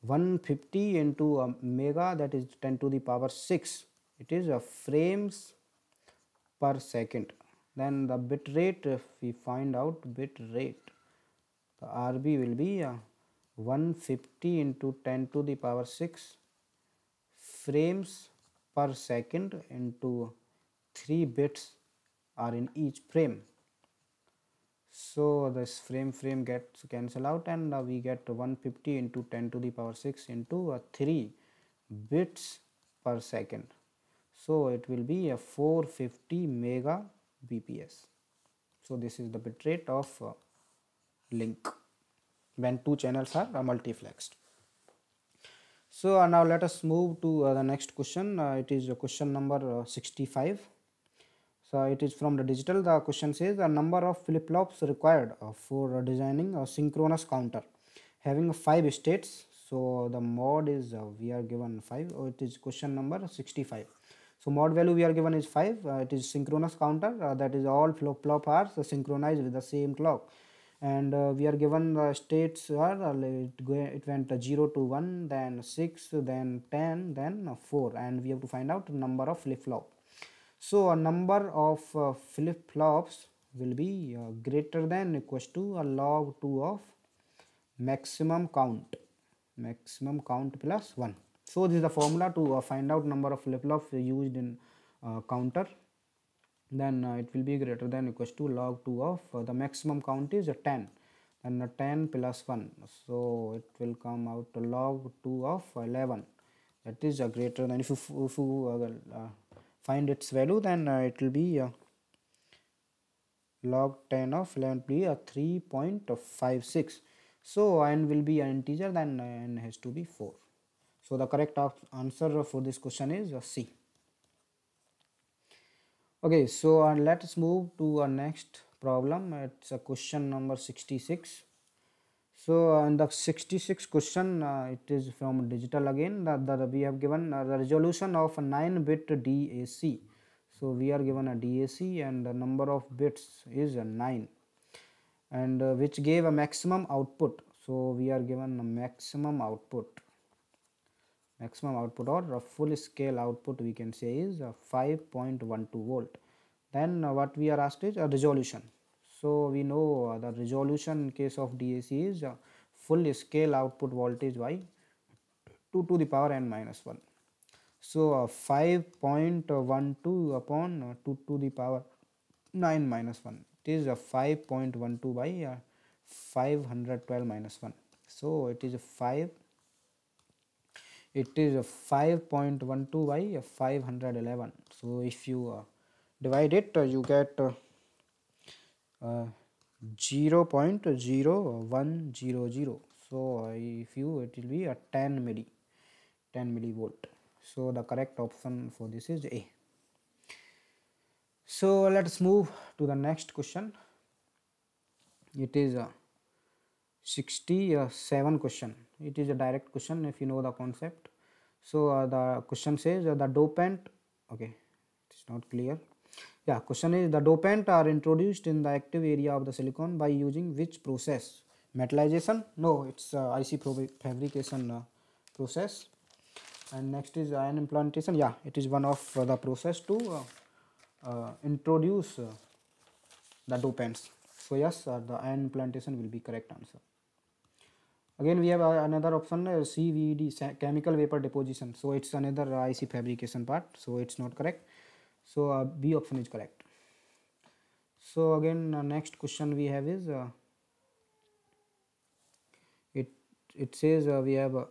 150 into a mega that is 10 to the power 6 it is a frames per second. Then the bit rate if we find out bit rate the rb will be uh, 150 into 10 to the power 6 frames per second into 3 bits are in each frame so this frame frame gets cancel out and uh, we get 150 into 10 to the power 6 into uh, 3 bits per second. So it will be a 450 mega bps so this is the bit rate of uh, link when two channels are uh, multiplexed so uh, now let us move to uh, the next question. It is question number uh, 65 so it is from the digital. The question says the number of flip-flops required uh, for designing a synchronous counter. Having five states so the mod is uh, we are given five. Oh, it is question number 65 so mod value we are given is 5 uh, it is synchronous counter. Uh, that is all flip-flop are synchronized with the same clock. And uh, we are given the states are uh, it, it went uh, 0 to 1 then 6 then 10 then uh, 4 and we have to find out number of flip-flop so a number of uh, flip-flops will be uh, greater than equals to a log 2 of maximum count. Maximum count plus 1 so this is the formula to uh, find out number of flip-flops used in uh, counter. Then uh, it will be greater than equals to log 2 of uh, the maximum count is uh, 10 and uh, 10 plus 1 so it will come out log 2 of 11 that is uh, greater than if you, if you find its value then uh, it will be uh, log 10 of 11 will be a 3.56 so n will be an integer then n has to be 4 so the correct answer for this question is uh, c. Okay so uh, let us move to our next problem. It's a question number 66 so uh, in the 66 question uh, it is from digital again. That, that we have given uh, the resolution of a 9 bit DAC so we are given a DAC and the number of bits is uh, 9 and uh, which gave a maximum output. So we are given a maximum output. Maximum output or a full scale output we can say is uh, 5.12 volt. Then uh, what we are asked is a resolution so we know uh, the resolution case of DAC is uh, full scale output voltage by 2 to the power n minus 1 so uh, 5.12 upon uh, 2 to the power 9 minus 1 it is a 5.12 by uh, 512 minus 1 so it is a 5 it is a 5.12 by 511 so if you divide it you get uh, uh, 0.0100 so if you it will be a 10 milli 10 millivolt. So the correct option for this is a. So let's move to the next question. It is a 67 question. It is a direct question if you know the concept. So uh, the question says uh, the dopant okay it's not clear yeah question is the dopant are introduced in the active area of the silicon by using which process? Metallization? No it's uh, ic fabrication uh, process. And next is ion implantation. Yeah it is one of uh, the process to uh, uh, introduce uh, the dopants. So yes the ion implantation will be correct answer. Again we have another option cvd chemical vapor deposition. So it's another ic fabrication part. So it's not correct so uh, b option is correct so again uh, next question we have is uh, it it says uh, we have a,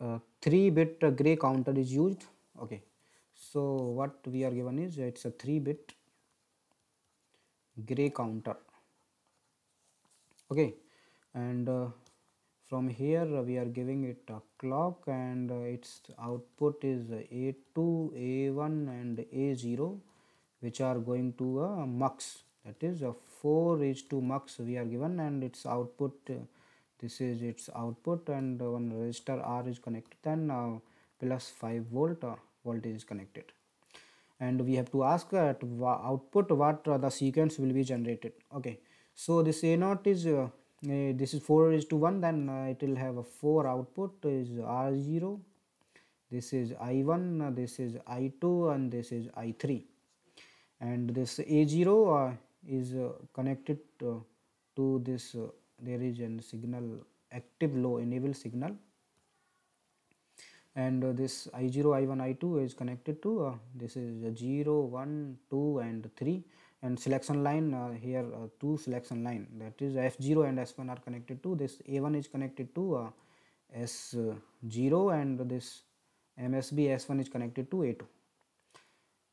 a 3 bit gray counter is used. Okay. So what we are given is it's a 3 bit gray counter. Okay. And uh, from here we are giving it a clock and its output is a2 a1 and a0 which are going to a mux. That is a 4 is to mux we are given and its output this is its output and one resistor r is connected then uh, plus 5 volt uh, voltage is connected. And we have to ask at output what uh, the sequence will be generated. Okay. So this a naught is uh, this is 4 is to 1 then uh, it will have a 4 output is R0 this is I1 uh, this is I2 and this is I3 and this A0 is connected to this there is a signal active low enable signal. And uh, this i0 i1 i2 is connected to uh, this is 0 1 2 and 3 and selection line uh, here uh, two selection line. That is f0 and s1 are connected to this. A1 is connected to uh, s0 and this msb s1 is connected to a2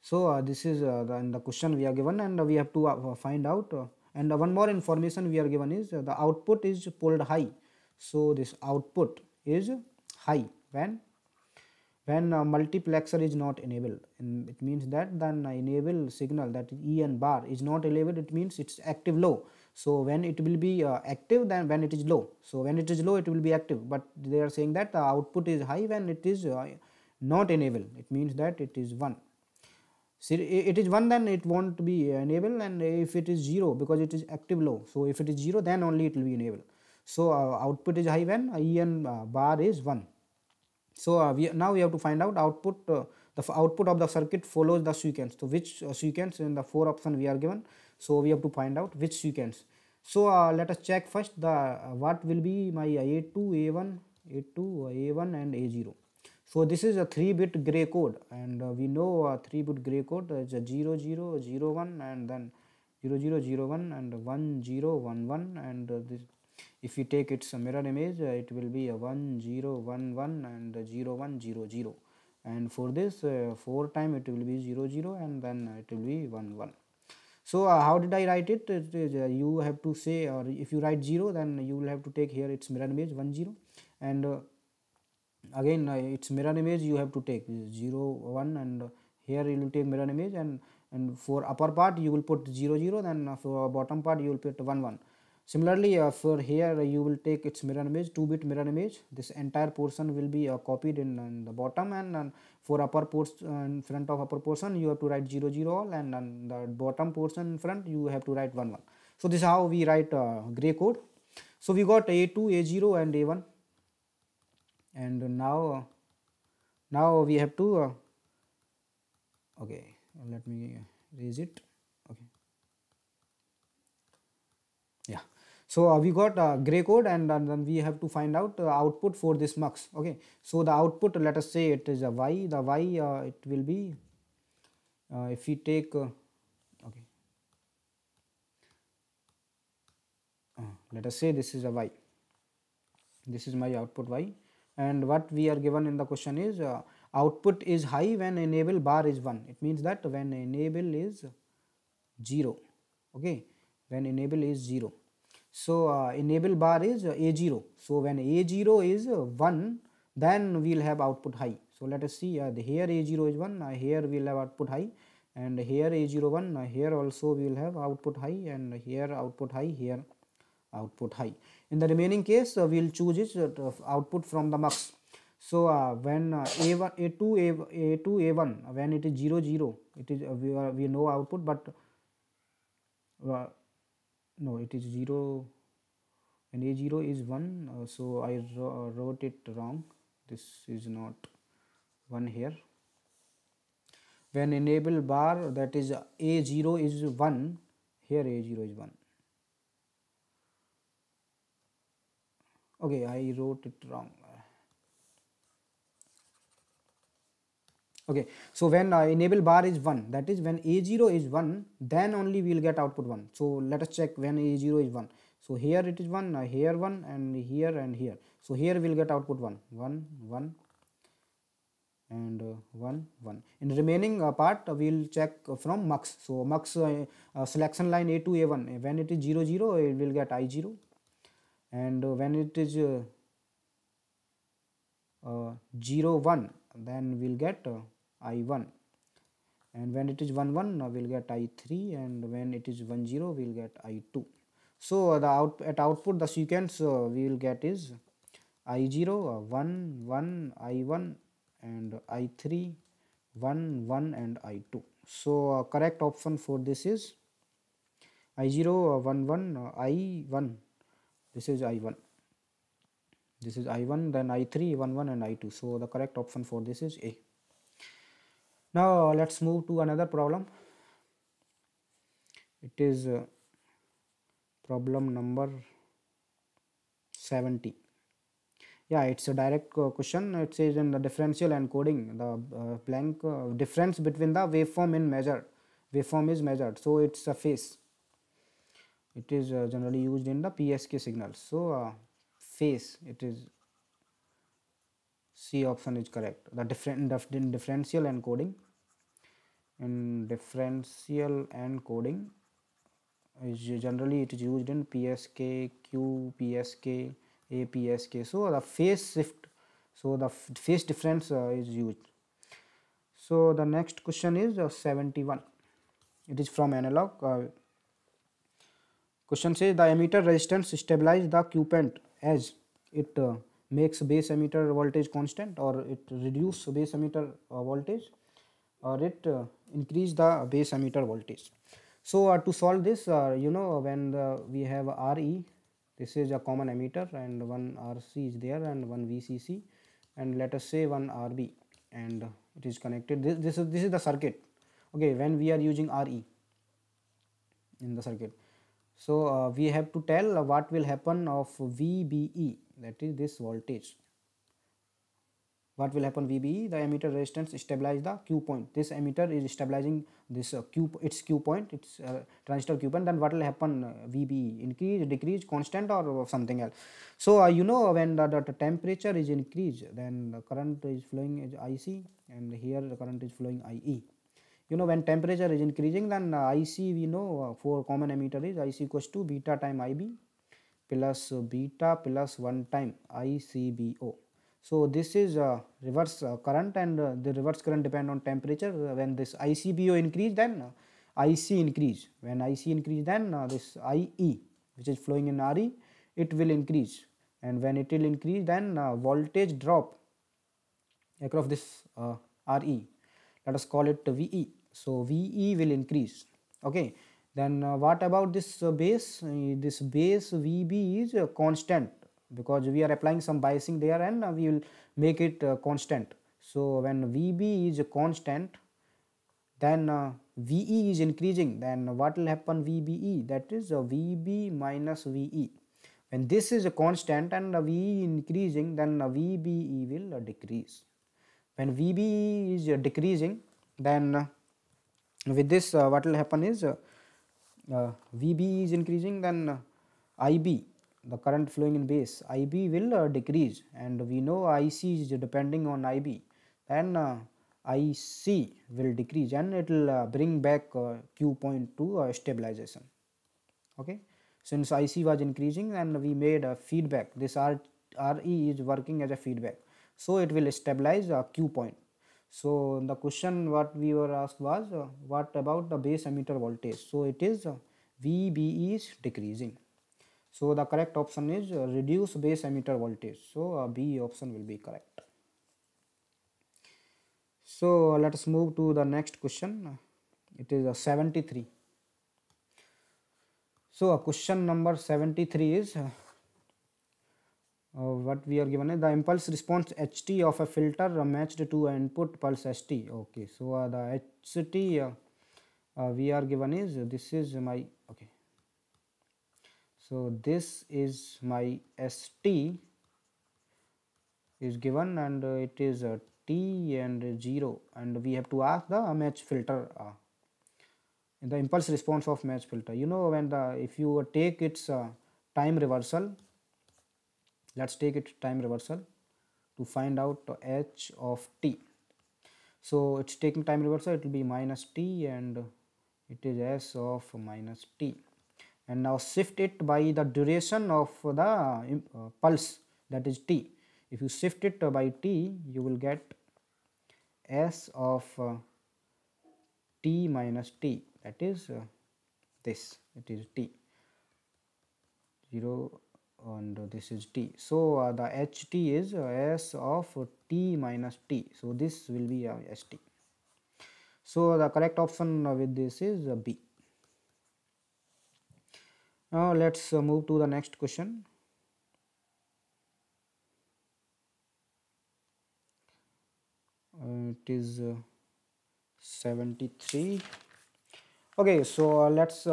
so uh, this is uh, the, the question we are given and we have to uh, find out and one more information we are given is the output is pulled high. So this output is high when when a multiplexer is not enabled and it means that then enable signal that en bar is not enabled it means it's active low. So when it will be uh, active then when it is low. So when it is low it will be active. But they are saying that the output is high when it is uh, not enabled. It means that it is 1 so it is 1 then it won't be enabled. And if it is 0 because it is active low. So if it is 0 then only it will be enabled. So uh, output is high when en uh, bar is 1 so uh, we now we have to find out output uh, the output of the circuit follows the sequence. So which uh, sequence in the four option we are given? So we have to find out which sequence. So uh, let us check first the uh, what will be my a2 a1 a2 a1 and a0 so this is a 3 bit gray code and uh, we know a 3 bit gray code is a 0 0 0 1 and then 0 0 0 1 and 1 0 1 1 and this if we take its mirror image uh, it will be a 1 0 1 1 and 0 1 0 0 and for this uh, 4 time it will be 0 0 and then it will be 1 1 so uh, how did i write it, it is, uh, you have to say or if you write 0 then you will have to take here its mirror image 1 0 and uh, again uh, its mirror image you have to take 0 1 and here you will take mirror image and and for upper part you will put 0 0 then for bottom part you will put 1 1 Similarly, uh, for here uh, you will take its mirror image, 2 bit mirror image. This entire portion will be uh, copied in, in, the bottom and, and for upper portion uh, in front of upper portion you have to write 0 0 all and, and the bottom portion in front you have to write 1 1. So this is how we write uh, gray code. So we got A2, A0 and A1 and now now we have to okay let me raise it okay yeah so uh, we got uh, gray code and, then we have to find out uh, output for this mux okay? So the output let us say it is a y the y uh, it will be uh, if we take uh, okay. Let us say this is a y. This is my output y. And what we are given in the question is output is high when enable bar is 1 it means that when enable is 0 okay? When enable is 0 so uh, enable bar is uh, A0. So when A0 is uh, 1 then we will have output high. so let us see uh, here a0 is 1 uh, here we will have output high and here a01 uh, here also we will have output high and here output high here output high in the remaining case uh, we will choose it uh, output from the mux so when uh, a1 a2 a, a2 a1 when it is 0 0 it is we, we know output but no it is 0 and a0 is 1 uh, so i wrote it wrong. This is not 1 here. When enable bar that is a0 is 1 here a0 is 1 okay i wrote it wrong okay so when uh, enable bar is 1 that is when a0 is 1 then only we will get output 1 so let us check when a0 is 1 so here it is 1 uh, here 1 and here and here. So here we will get output 1 1 1 and uh, 1 1 in remaining uh, part uh, we will check from mux. So mux uh, uh, selection line a2 a1 when it is 0 0 it will get i0 and when it is 0 1 then we'll get i1 and when it is 1 1 we'll get i3 and when it is 1 0 we'll get i2 so the out at output the sequence uh, we will get is i0 uh, 1 1 i1 and i3 1 1 and i2 so uh, correct option for this is i0 uh, 1 1 uh, i1 this is i1 this is i1 then i3 1 1 and i2 so the correct option for this is a. Now let's move to another problem. It is uh, problem number 70 yeah it's a direct uh, question. It says in the differential encoding the uh, blank uh, difference between the waveform in measured waveform is measured so it's a phase. It is uh, generally used in the psk signals. So phase it is C option is correct. The different in differential encoding in differential encoding is generally it is used in PSK, Q, PSK, APSK. So the phase shift, so the phase difference uh, is used. So the next question is uh, 71. It is from analog. Uh, question says the emitter resistance stabilize the quiescent as it uh, makes base emitter voltage constant or it reduce base emitter uh, voltage or it uh, increase the base emitter voltage. So uh, to solve this uh, you know when the, we have RE this is a common emitter and one RC is there and one VCC and let us say one RB and it is connected. This, this is this is the circuit. Okay when we are using RE in the circuit so uh, we have to tell what will happen of VBE that is this voltage. What will happen VBE the emitter resistance stabilize the Q point. This emitter is stabilizing this uh, Q its Q point its uh, transistor Q point. Then what will happen VBE increase decrease constant or something else? So you know when the, the, temperature is increased then the current is flowing is IC and here the current is flowing IE you know when temperature is increasing then uh, IC we know uh, for common emitter is IC equals to beta time IB plus beta plus 1 time ICBO. So this is a reverse uh, current and uh, the reverse current depend on temperature. When this ICBO increase then IC increase. When IC increase then this IE which is flowing in RE it will increase and when it will increase then voltage drop across this RE let us call it VE. So VE will increase. Okay. Then uh, what about this uh, base? Uh, this base VB is constant because we are applying some biasing there and we will make it constant. So when VB is constant then uh, VE is increasing. Then what will happen VBE that is uh, VB minus VE when this is a constant and uh, VE increasing then VBE will decrease. When VBE is decreasing then with this what will happen is uh, VB is increasing then uh, IB the current flowing in base IB will uh, decrease. And we know IC is depending on IB then uh, IC will decrease and it will uh, bring back uh, Q point to stabilization. Okay? Since IC was increasing and we made a feedback. This R, RE is working as a feedback. So it will stabilize q point so the question what we were asked was uh, what about the base emitter voltage? So it is uh, vbe is decreasing. So the correct option is uh, reduce base emitter voltage. So uh, b option will be correct. So let us move to the next question. It is a 73 so question number 73 is uh, uh, what we are given is the impulse response ht of a filter matched to input pulse st okay so uh, the ht uh, uh, we are given is this is my okay. So this is my st is given and uh, it is uh, t and 0 and we have to ask the match filter uh, the impulse response of match filter. You know when the if you take its uh, time reversal let's take it time reversal to find out h of t. So it's taking time reversal. It will be minus t and it is s of minus t. And now shift it by the duration of the uh, pulse. That is t. If you shift it by t you will get s of uh, t minus t. That is uh, this. It is t. 0 and this is t. So uh, the ht is uh, s of t minus t. So this will be uh, st so the correct option with this is uh, b. Now let's uh, move to the next question. It is uh, 73 okay so let's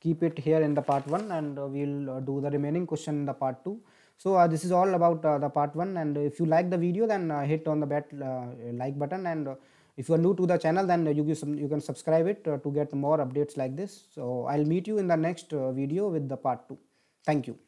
keep it here in the part 1 and uh, we'll uh, do the remaining question in the part 2 so uh, this is all about uh, the part 1 and if you like the video then hit on the uh, like button and if you are new to the channel then you, you can subscribe it to get more updates like this. So i'll meet you in the next video with the part 2 thank you